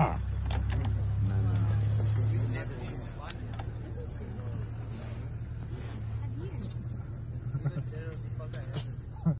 huh?